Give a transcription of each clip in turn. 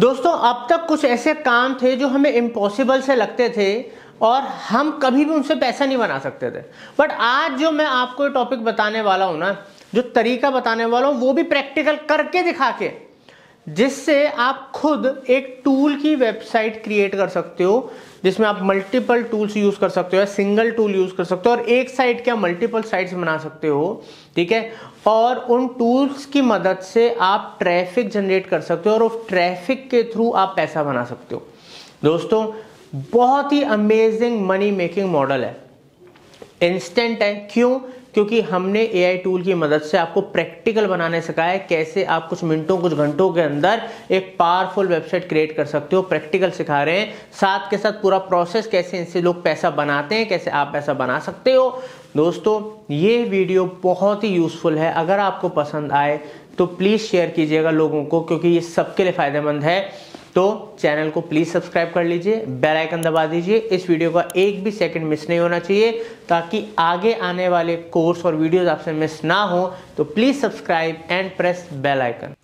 दोस्तों, अब तक कुछ ऐसे काम थे जो हमें इम्पॉसिबल से लगते थे और हम कभी भी उनसे पैसा नहीं बना सकते थे। बट आज जो मैं आपको टॉपिक बताने वाला हूँ ना, जो तरीका बताने वाला हूँ, वो भी प्रैक्टिकल करके दिखा के जिससे आप खुद एक टूल की वेबसाइट क्रिएट कर सकते हो, जिसमें आप मल्टीपल टूल्स यूज़ कर सकते हो, या सिंगल टूल यूज़ कर सकते हो, और एक साइट क्या मल्टीपल साइट्स बना सकते हो, ठीक है? और उन टूल्स की मदद से आप ट्रैफ़िक जनरेट कर सकते हो, और उस ट्रैफ़िक के थ्रू आप पैसा बना सकते हो। दोस्तों, बहुत ही अमेजिंग मनी मेकिंग मॉडल है। इंस्टेंट है। क्यों? क्योंकि हमने एआई टूल की मदद से आपको प्रैक्टिकल बनाने सिखाया है कैसे आप कुछ मिनटों, कुछ घंटों के अंदर एक पावरफुल वेबसाइट क्रिएट कर सकते हो प्रैक्टिकल सिखा रहे हैं। साथ के साथ पूरा प्रोसेस कैसे इनसे लोग पैसा बनाते हैं, कैसे आप पैसा बना सकते हो। दोस्तों, ये वीडियो बहुत ही यूजफुल है। अगर आपको पसंद आए तो प्लीज़ शेयर कीजिएगा लोगों को, क्योंकि ये सबके लिए फ़ायदेमंद है। तो चैनल को प्लीज़ सब्सक्राइब कर लीजिए, बेल आइकन दबा दीजिए। इस वीडियो का एक भी सेकंड मिस नहीं होना चाहिए, ताकि आगे आने वाले कोर्स और वीडियोस आपसे मिस ना हो तो please subscribe and press bell icon.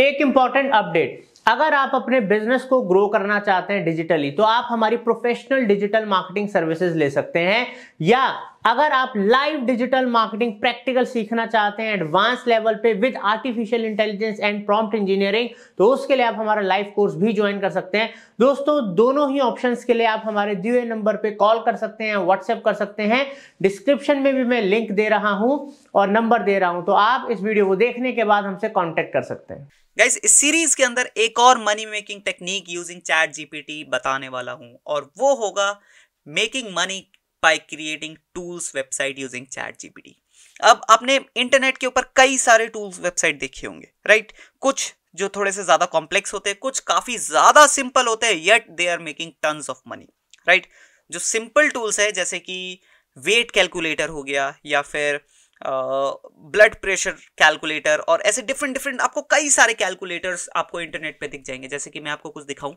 एक इंपॉर्टेंट अपडेट अगर आप अपने बिज़नेस को ग्रो करना चाहते हैं डिजिटली तो आप हमारी प्रोफेशनल डिजिटल मार्केटिंग सर्विसेज़ ले सकते हैं। या अगर आप लाइव डिजिटल मार्केटिंग प्रैक्टिकल सीखना चाहते हैं एडवांस लेवल पे with artificial intelligence and prompt engineering तो उसके लिए आप हमारा लाइव कोर्स भी ज्वाइन कर सकते हैं। दोस्तों, दोनों ही ऑप्शंस के लिए आप हमारे दिए नंबर पे कॉल कर सकते हैं व्हाट्सएप कर सकते हैं। डिस्क्रिप्शन में भी मैं लिंक दे रहा हूँ और नंबर दे रहा हूँ तो आप इस वीडियो को देखने के बाद हमसे कॉन्टेक्ट कर सकते हैं। इस सीरीज़ के अंदर एक और money making technique using ChatGPT बताने वाला हूँ, और वो होगा making money creating tools website using ChatGPT अब आपने इंटरनेट के ऊपर कई सारे टूल्स वेबसाइट देखे होंगे राइट कुछ जो थोड़े से ज़्यादा कॉम्प्लेक्स होते हैं, कुछ काफ़ी ज़्यादा सिंपल होते हैं yet they are making tons of money right जो सिंपल टूल्स है, जैसे कि वेट कैलकुलेटर हो गया, या फिर ब्लड प्रेशर कैलकुलेटर और ऐसे डिफरेंट डिफरेंट आपको कई सारे कैलकुलेटर्स आपको इंटरनेट पे दिख जाएँगे। जैसे कि मैं आपको कुछ दिखाऊँ।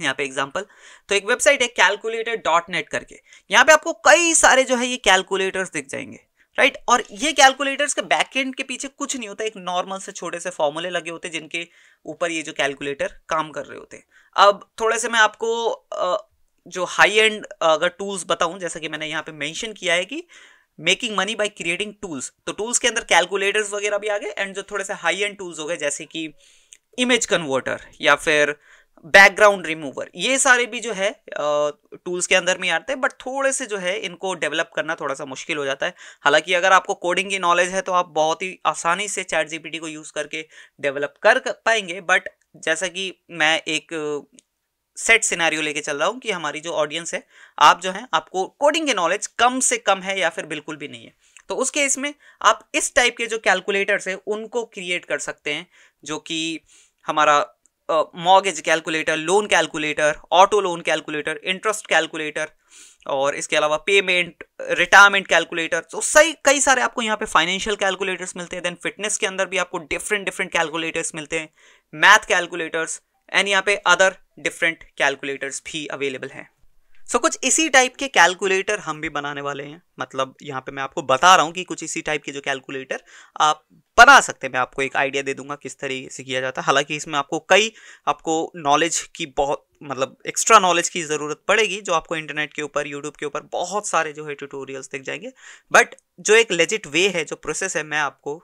यहाँ पे एग्जांपल तो एक वेबसाइट है कैलकुलेटर डॉट नेट करके यहाँ पे आपको कई सारे जो है ये कैलकुलेटर्स दिख जाएँगे राइट right? और ये कैलकुलेटर्स के बैक एंड के पीछे कुछ नहीं होता, एक नॉर्मल से छोटे से फॉर्मूले लगे होते जिनके ऊपर ये जो कैलकुलेटर काम कर रहे होते हैं अब थोड़े से मैं आपको जो हाई एंड अगर टूल्स बताऊँ, जैसा कि मैंने यहाँ पे मेंशन किया है कि making money by creating tools तो टूल्स के अंदर कैलकुलेटर्स वगैरह भी आ गए एंड जो थोड़े से हाई एंड टूल्स हो गए, जैसे कि इमेज कन्वर्टर या फिर बैकग्राउंड रिमूवर ये सारे भी जो है टूल्स के अंदर में आते हैं बट थोड़े से जो है, इनको डेवलप करना थोड़ा सा मुश्किल हो जाता है। हालाँकि अगर आपको कोडिंग की नॉलेज है तो आप बहुत ही आसानी से चैट जीपीटी को यूज़ करके डेवलप कर पाएँगे। बट जैसा कि मैं एक सेट सिनेरियो लेके चल रहा हूँ कि हमारी जो ऑडियंस है, आप जो है, आपको कोडिंग की नॉलेज कम से कम है या फिर बिल्कुल भी नहीं है। तो उस केस में आप इस टाइप के जो कैलकुलेटर्स है, उनको क्रिएट कर सकते हैं, जो कि हमारा mortgage calculator loan calculator auto loan calculator interest calculator और इसके अलावा पेमेंट रिटायरमेंट कैलकुलेटर तो सही कई सारे आपको यहाँ पे फाइनेंशियल कैलकुलेटर्स मिलते हैं। देन फिटनेस के अंदर भी आपको डिफरेंट डिफरेंट कैलकुलेटर्स मिलते हैं। मैथ कैलकुलेटर्स एंड यहाँ पे अदर डिफरेंट कैलकुलेटर्स भी अवेलेबल हैं। सो so, कुछ इसी टाइप के कैलकुलेटर हम भी बनाने वाले हैं। मतलब यहाँ पे मैं आपको बता रहा हूँ कि कुछ इसी टाइप के जो कैलकुलेटर आप बना सकते हैं। मैं आपको एक आइडिया दे दूँगा किस तरीके से किया जाता है। हालाँकि इसमें आपको कई, आपको नॉलेज की बहुत मतलब एक्स्ट्रा नॉलेज की ज़रूरत पड़ेगी, जो आपको इंटरनेट के ऊपर यूट्यूब के ऊपर बहुत सारे जो है ट्यूटोरियल्स दिख जाएँगे। बट जो एक लेजिट वे है, जो प्रोसेस है, मैं आपको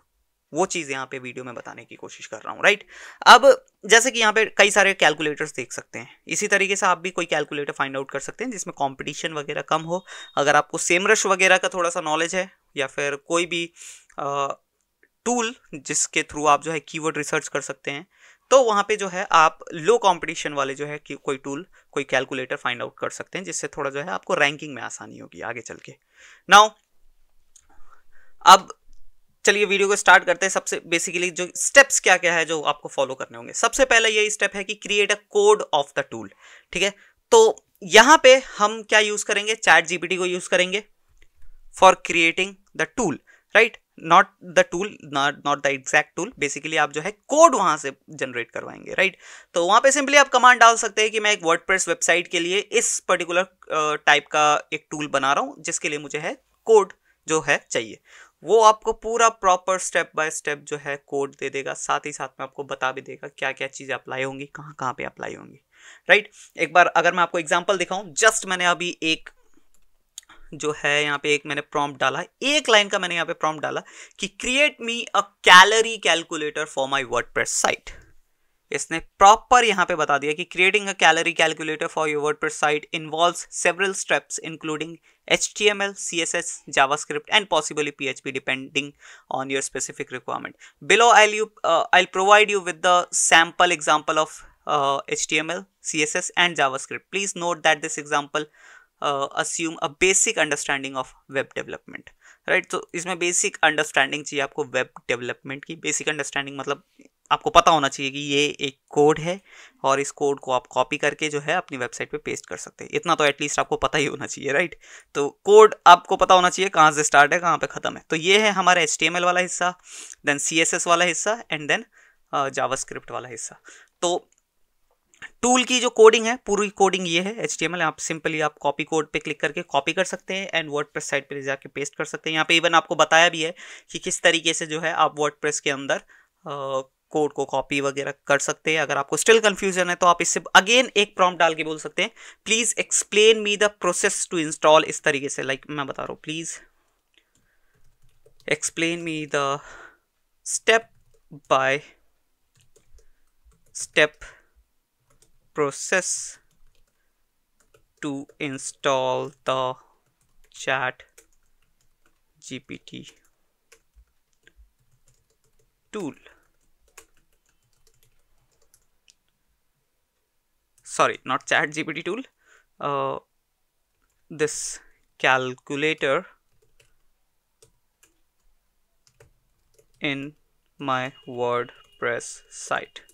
वो चीज़ यहाँ पे वीडियो में बताने की कोशिश कर रहा हूँ राइट अब जैसे कि यहाँ पे कई सारे कैलकुलेटर्स देख सकते हैं। इसी तरीके से आप भी कोई कैलकुलेटर फाइंड आउट कर सकते हैं, जिसमें कंपटीशन वगैरह कम हो। अगर आपको सेमरश वगैरह का थोड़ा सा नॉलेज है, या फिर कोई भी टूल जिसके थ्रू आप जो है कीवर्ड रिसर्च कर सकते हैं तो वहाँ पे जो है आप लो कंपटीशन वाले जो है कि कोई टूल कोई कैलकुलेटर फाइंड आउट कर सकते हैं, जिससे थोड़ा जो है आपको रैंकिंग में आसानी होगी आगे चल के। नाउ अब चलिए वीडियो को स्टार्ट करते हैं। सबसे बेसिकली जो स्टेप्स क्या क्या है जो आपको फॉलो करने होंगे। सबसे पहले यही स्टेप है कि create a code of the tool ठीक है? तो यहाँ पे हम क्या यूज़ करेंगे? चैट जीपीटी को यूज़ करेंगे for creating the tool right not the tool not the exact tool basically आप जो है कोड वहाँ से जनरेट करवाएँगे राइट तो वहाँ पे सिंपली आप कमांड डाल सकते हैं कि मैं एक वर्डप्रेस वेबसाइट के लिए इस पर्टिकुलर टाइप का एक टूल बना रहा हूँ, जिसके लिए मुझे है कोड जो है चाहिए वो आपको पूरा प्रॉपर स्टेप बाय स्टेप जो है कोड दे देगा, साथ ही साथ में आपको बता भी देगा क्या क्या चीज़ें अप्लाई होंगी कहाँ कहाँ पे अप्लाई होंगी राइट right? एक बार अगर मैं आपको एग्जांपल दिखाऊँ जस्ट मैंने अभी एक जो है यहाँ पे एक मैंने प्रॉम्प्ट डाला एक लाइन का मैंने यहाँ पे प्रॉम्प्ट डाला कि create me a calorie calculator for my word WordPress site इसने प्रॉपर यहाँ पे बता दिया कि creating a calorie calculator for your WordPress site involve several steps including H T M L C S S JavaScript and possibly P H P depending on your specific requirement below I you I provide you with the sample example of H T M L C S S and JavaScript please note that this example uh, assume a basic understanding of web development. Right तो इसमें basic understanding चाहिए आपको web development की। Basic understanding मतलब आपको पता होना चाहिए कि ये एक कोड है और इस कोड को आप कॉपी करके जो है अपनी वेबसाइट पे पेस्ट कर सकते हैं। इतना तो एटलीस्ट आपको पता ही होना चाहिए राइट तो कोड आपको पता होना चाहिए कहाँ से स्टार्ट है कहाँ पे ख़त्म है। तो ये है हमारा एच वाला हिस्सा देन सी वाला हिस्सा एंड देन जावास्क्रिप्ट वाला हिस्सा। तो टूल की जो कोडिंग है, पूरी कोडिंग ये है एच आप सिंपली आप कॉपी कोड पे क्लिक करके कॉपी कर सकते हैं एंड वर्ड प्रेस साइट पर जाके पेस्ट कर सकते हैं। यहाँ पे इवन आपको बताया भी है कि किस तरीके से जो है आप वर्ड प्रेस के अंदर कोड को कॉपी वगैरह कर सकते हैं। अगर आपको स्टिल कंफ्यूजन है तो आप इससे अगेन एक प्रॉम्प्ट डाल के बोल सकते हैं please explain me the process to install इस तरीके से। लाइक like मैं बता रहा हूँ please explain me the step by step process to install the chat gpt tool. Sorry not chat gpt tool. Uh, this calculator in my wordpress site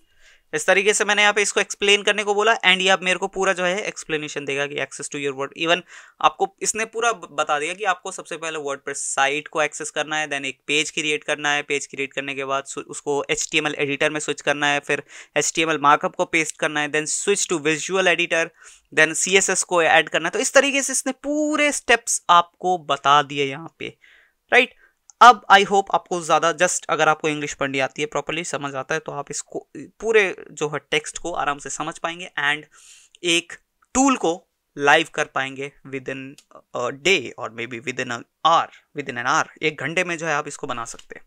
इस तरीके से मैंने यहाँ पे इसको एक्सप्लेन करने को बोला एंड ये अब मेरे को पूरा जो है एक्सप्लेनेशन देगा कि access to your word even आपको, इसने पूरा बता दिया कि आपको सबसे पहले वर्ड पर साइट को एक्सेस करना है देन एक पेज क्रिएट करना है. पेज क्रिएट करने के बाद उसको एचटीएमएल एडिटर में स्विच करना है, फिर एचटीएमएल मार्कअप को पेस्ट करना है then switch to visual editor then CSS को ऐड करना है. तो इस तरीके से इसने पूरे स्टेप्स आपको बता दिए यहाँ पे राइट right? अब आई होप आपको ज़्यादा जस्ट अगर आपको इंग्लिश पढ़नी आती है प्रॉपरली समझ आता है तो आप इसको, पूरे जो है टेक्स्ट को आराम से समझ पाएँगे एंड एक टूल को लाइव कर पाएँगे विद इन डे और maybe within hour within an hour एक घंटे में जो है आप इसको बना सकते हैं।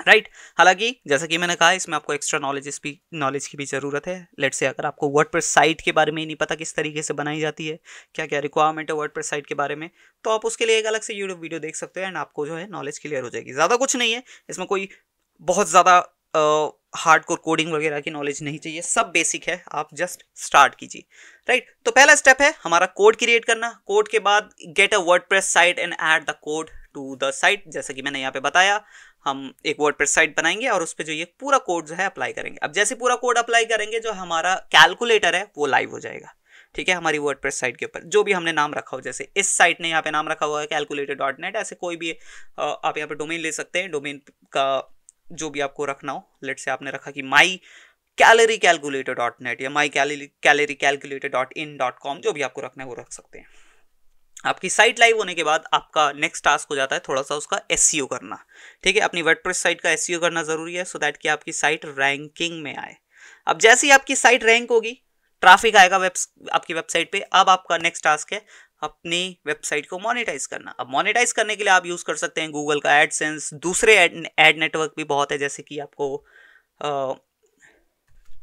Right right? हालाँकि, जैसा कि मैंने कहा, इसमें आपको एक्स्ट्रा नॉलेज भी नॉलेज की भी ज़रूरत है। लेट से अगर आपको वर्ड पर साइट के बारे में ही नहीं पता किस तरीके से बनाई जाती है क्या क्या रिक्वायरमेंट है वर्ड पर साइट के बारे में तो आप उसके लिए एक अलग से यूट्यूब वीडियो देख सकते हैं एंड आपको जो है नॉलेज क्लियर हो जाएगी। ज़्यादा कुछ नहीं है, इसमें कोई बहुत ज़्यादा हार्ड कोर कोडिंग वगैरह की नॉलेज नहीं चाहिए, सब बेसिक है, आप जस्ट स्टार्ट कीजिए। Right right? तो पहला स्टेप है हमारा कोड क्रिएट करना। कोड के बाद get a word site and add the code to the site जैसा कि मैंने यहाँ पे बताया। हम एक वर्ड साइट बनाएँगे और उस पर जो ये पूरा कोड जो है अप्लाई करेंगे। अब जैसे पूरा कोड अप्लाई करेंगे, जो हमारा कैलकुलेटर है, वो लाइव हो जाएगा। ठीक है? हमारी वर्ड प्रेस साइट के ऊपर। जो भी हमने नाम रखा हो, जैसे इस साइट ने यहाँ पे नाम रखा हुआ है कैलकुलेटर डॉट नेट ऐसे कोई भी आप यहाँ पे डोमेन ले सकते हैं। डोमेन का जो भी आपको रखना हो लेट से आपने रखा कि my calorie calculator dot net या my calorie calorie calculator dot in dot com जो भी आपको रखना है, वो रख सकते हैं। आपकी साइट लाइव होने के बाद आपका नेक्स्ट टास्क हो जाता है थोड़ा सा उसका एस e करना। ठीक है, अपनी वर्डप्रेस साइट का एस e करना ज़रूरी है सो दैट कि आपकी साइट रैंकिंग में आए। अब जैसे ही आपकी साइट रैंक होगी ट्रैफ़िक आएगा वेब आपकी वेबसाइट पे, अब आपका नेक्स्ट टास्क है अपनी वेबसाइट को मोनेटाइज करना। अब मोनेटाइज करने के लिए आप यूज़ कर सकते हैं गूगल का एडसेंस दूसरे एड नेटवर्क भी बहुत है जैसे कि आपको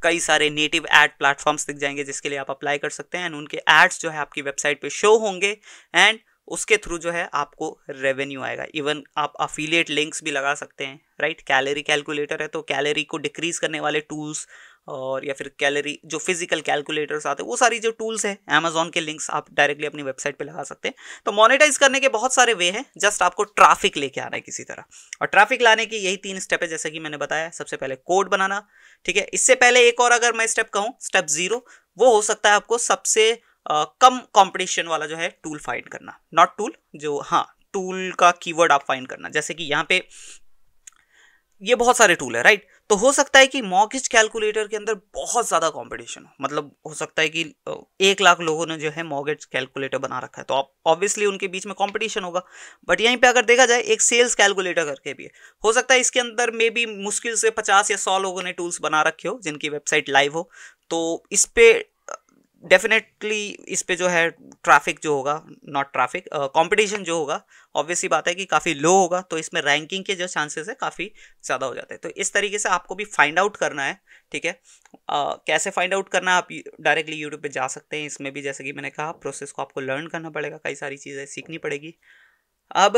कई सारे नेटिव एड प्लेटफॉर्म्स दिख जाएँगे जिसके लिए आप अप्लाई कर सकते हैं एंड उनके एड्स जो है आपकी वेबसाइट पे शो होंगे एंड उसके थ्रू जो है आपको रेवेन्यू आएगा। इवन आप अफिलिएट लिंक्स भी लगा सकते हैं राइट कैलरी कैलकुलेटर है तो कैलरी को डिक्रीज करने वाले टूल्स और या फिर कैलरी जो फ़िज़िकल कैलकुलेटर्स आते हैं वो सारी जो टूल्स है अमेजोन के लिंक्स आप डायरेक्टली अपनी वेबसाइट पे लगा सकते हैं। तो मोनेटाइज करने के बहुत सारे वे हैं जस्ट आपको ट्रैफ़िक लेके आना है किसी तरह। और ट्रैफ़िक लाने की यही तीन स्टेप है जैसे कि मैंने बताया सबसे पहले कोड बनाना ठीक है? इससे पहले एक और अगर मैं स्टेप कहूँ स्टेप ज़ीरो वो हो सकता है आपको सबसे Uh, कम कॉम्पिटिशन वाला जो है टूल फाइंड करना। नॉट टूल जो हाँ टूल का कीवर्ड आप फाइंड करना। जैसे कि यहाँ पे ये बहुत सारे टूल है राइट तो हो सकता है कि मॉर्गेज कैलकुलेटर के अंदर बहुत ज़्यादा कॉम्पिटिशन हो। मतलब हो सकता है कि एक लाख लोगों ने जो है मॉगेज कैलकुलेटर बना रखा है तो आप ऑब्वियसली उनके बीच में कॉम्पिटिशन होगा। बट यहीं पर अगर देखा जाए, एक सेल्स कैलकुलेटर करके भी है। हो सकता है इसके अंदर मे बी मुश्किल से पचास या सौ लोगों ने टूल्स बना रखे हो, जिनकी वेबसाइट लाइव हो। तो इस पर डेफिनेटली इस पे जो है ट्रैफ़िक जो होगा नॉट ट्रैफ़िक कंपटीशन जो होगा ऑब्वियसली बात है कि काफ़ी लो होगा तो इसमें रैंकिंग के जो चांसेस है काफ़ी ज़्यादा हो जाते हैं। तो इस तरीके से आपको भी फाइंड आउट करना है ठीक है? uh, कैसे फाइंड आउट करना है आप डायरेक्टली यूट्यूब पे जा सकते हैं। इसमें भी जैसे कि मैंने कहा प्रोसेस को आपको लर्न करना पड़ेगा कई सारी चीज़ें सीखनी पड़ेगी। अब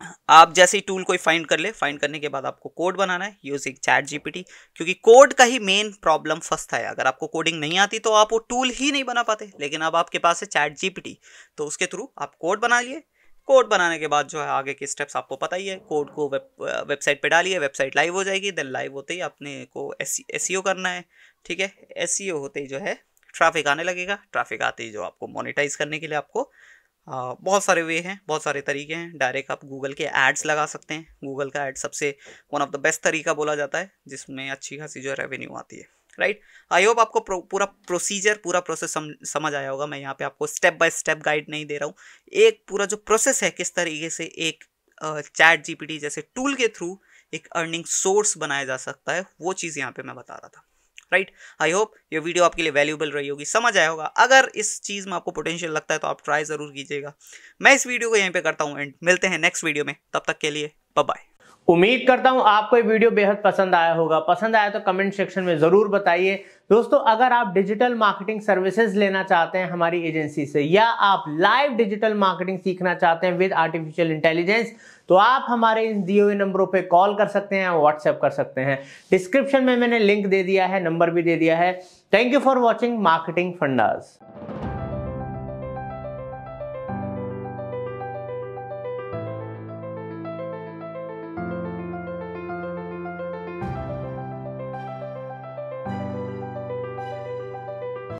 आप जैसे ही टूल कोई फाइंड कर ले फाइंड करने के बाद आपको कोड बनाना है यूजिंग चैट जीपीटी क्योंकि कोड का ही मेन प्रॉब्लम फंसता है। अगर आपको कोडिंग नहीं आती तो आप वो टूल ही नहीं बना पाते। लेकिन अब आपके पास है चैट जीपीटी तो उसके थ्रू आप कोड बना लिए। कोड बनाने के बाद जो है आगे के स्टेप्स आपको पता ही है कोड को वेब वेबसाइट पे डालिए वेबसाइट लाइव हो जाएगी देन लाइव होते ही अपने को एस e करना है। ठीक है? एस e होते ही जो है ट्रैफ़िक आने लगेगा। ट्रैफ़िक आते ही जो आपको मोनिटाइज करने के लिए आपको बहुत सारे वे हैं बहुत सारे तरीके हैं। डायरेक्ट आप गूगल के एड्स लगा सकते हैं। गूगल का एड सबसे वन ऑफ़ द बेस्ट तरीका बोला जाता है जिसमें अच्छी खासी जो रेवेन्यू आती है। राइट आई होप आपको प्रो, पूरा प्रोसीजर पूरा प्रोसेस सम, समझ आया होगा। मैं यहाँ पे आपको स्टेप बाय स्टेप गाइड नहीं दे रहा हूँ। एक पूरा जो प्रोसेस है किस तरीके से एक चैट जीपीटी जैसे टूल के थ्रू एक अर्निंग सोर्स बनाया जा सकता है वो चीज़ यहाँ पे मैं बता रहा था। राइट? आई होप ये वीडियो आपके लिए वैल्यूबल रही होगी। समझ आया होगा। अगर इस चीज़ में आपको पोटेंशियल लगता है तो आप ट्राई ज़रूर कीजिएगा। मैं इस वीडियो को यहीं पे करता हूँ एंड मिलते हैं नेक्स्ट वीडियो में। तब तक के लिए बाय उम्मीद करता हूँ आपको ये वीडियो बेहद पसंद आया होगा। पसंद आया तो कमेंट सेक्शन में ज़रूर बताइए। दोस्तों, अगर आप डिजिटल मार्केटिंग सर्विसेज़ लेना चाहते हैं हमारी एजेंसी से, या आप लाइव डिजिटल मार्केटिंग सीखना चाहते हैं विद आर्टिफिशियल इंटेलिजेंस तो आप हमारे इन दिए हुए नंबरों पे कॉल कर सकते हैं व्हाट्सएप कर सकते हैं। डिस्क्रिप्शन में मैंने लिंक दे दिया है, नंबर भी दे दिया है। Thank you for watching Marketing Fundas